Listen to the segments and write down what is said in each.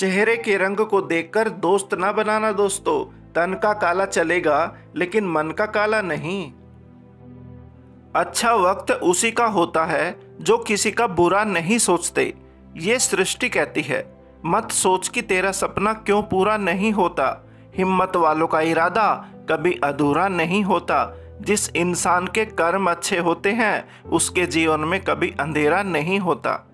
चेहरे के रंग को देखकर दोस्त ना बनाना दोस्तों, तन का काला चलेगा, लेकिन मन का काला नहीं। अच्छा वक्त उसी का होता है जो किसी का बुरा नहीं सोचते, ये सृष्टि कहती है। मत सोच कि तेरा सपना क्यों पूरा नहीं होता। हिम्मत वालों का इरादा कभी अधूरा नहीं होता। जिस इंसान के कर्म अच्छे होते हैं, उसके जीवन में कभी अंधेरा नहीं होता।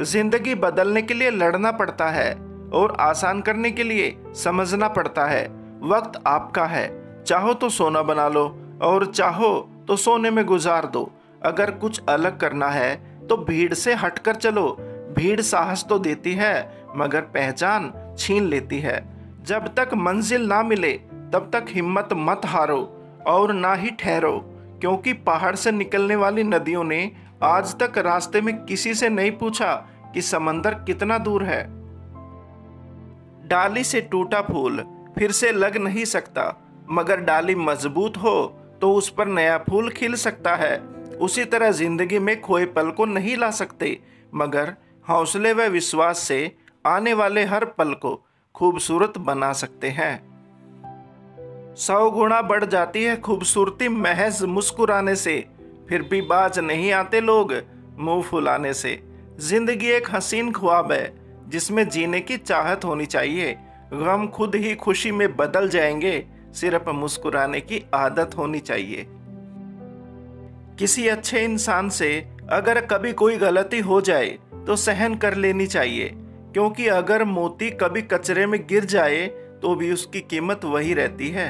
ज़िंदगी बदलने के लिए लड़ना पड़ता है और आसान करने के लिए समझना पड़ता है। वक्त आपका है। चाहो तो सोना बना लो और चाहो तो सोने में गुजार दो। अगर कुछ अलग करना है तो भीड़ से हटकर चलो। भीड़ साहस तो देती है, मगर पहचान छीन लेती है। जब तक मंजिल ना मिले, तब तक हिम्मत मत हारो और ना ही ठहरो। क्योंकि पहाड़ से निकलने वाली नदियों ने आज तक रास्ते में किसी से नहीं पूछा कि समंदर कितना दूर है। डाली से टूटा फूल फिर से लग नहीं सकता, मगर डाली मज़बूत हो तो उस पर नया फूल खिल सकता है। उसी तरह ज़िंदगी में खोए पल को नहीं ला सकते, मगर हौसले व विश्वास से आने वाले हर पल को खूबसूरत बना सकते हैं। सौ गुना बढ़ जाती है खूबसूरती महज मुस्कुराने से। फिर भी बाज नहीं आते लोग मुँह फुलाने से। ज़िंदगी एक हसीन ख्वाब है, जिसमें जीने की चाहत होनी चाहिए। गम खुद ही खुशी में बदल जाएँगे, सिर्फ़ मुस्कुराने की आदत होनी चाहिए। किसी अच्छे इंसान से अगर कभी कोई गलती हो जाए तो सहन कर लेनी चाहिए। क्योंकि अगर मोती कभी कचरे में गिर जाए तो भी उसकी कीमत वही रहती है।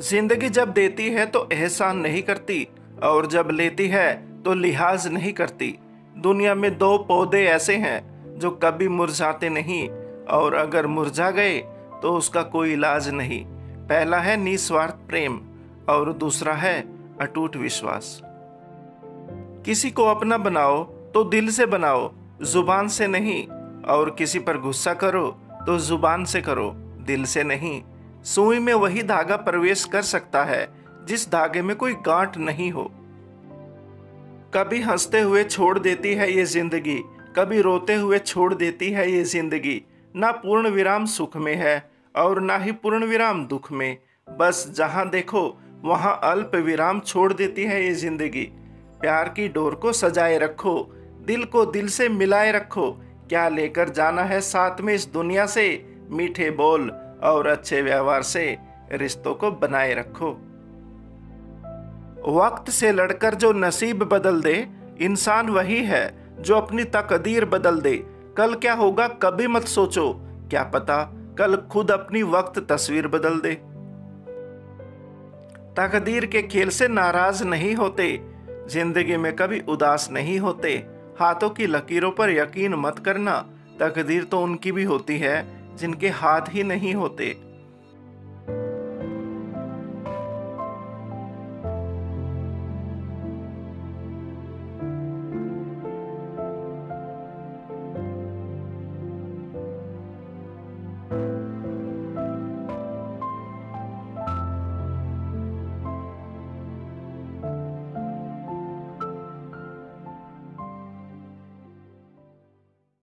ज़िंदगी जब देती है तो एहसान नहीं करती, और जब लेती है तो लिहाज नहीं करती। दुनिया में दो पौधे ऐसे हैं जो कभी मुरझाते नहीं, और अगर मुरझा गए तो उसका कोई इलाज नहीं। पहला है निस्वार्थ प्रेम, और दूसरा है अटूट विश्वास। किसी को अपना बनाओ तो दिल से बनाओ, ज़ुबान से नहीं, और किसी पर गुस्सा करो तो ज़ुबान से करो, दिल से नहीं। सुई में वही धागा प्रवेश कर सकता है, जिस धागे में कोई गांठ नहीं हो। कभी हँसते हुए छोड़ देती है ये ज़िंदगी, कभी रोते हुए छोड़ देती है ये ज़िंदगी। ना पूर्ण विराम सुख में है, और ना ही पूर्ण विराम दुख में। बस जहाँ देखो, वहाँ अल्प विराम छोड़ देती है ये ज़िंदगी। प्यार की डोर को सजाए रखो, दिल को दिल से मिलाए रखो क्या लेकर जाना है साथ में इस दुनिया से? मीठे बोल और अच्छे व्यवहार से रिश्तों को बनाए रखो। वक्त से लड़कर जो नसीब बदल दे, इंसान वही है जो अपनी तकदीर बदल दे। कल क्या होगा कभी मत सोचो, क्या पता कल खुद अपनी वक्त तस्वीर बदल दे। तकदीर के खेल से नाराज़ नहीं होते, ज़िंदगी में कभी उदास नहीं होते। हाथों की लकीरों पर यकीन मत करना। तकदीर तो उनकी भी होती है, जिनके हाथ ही नहीं होते।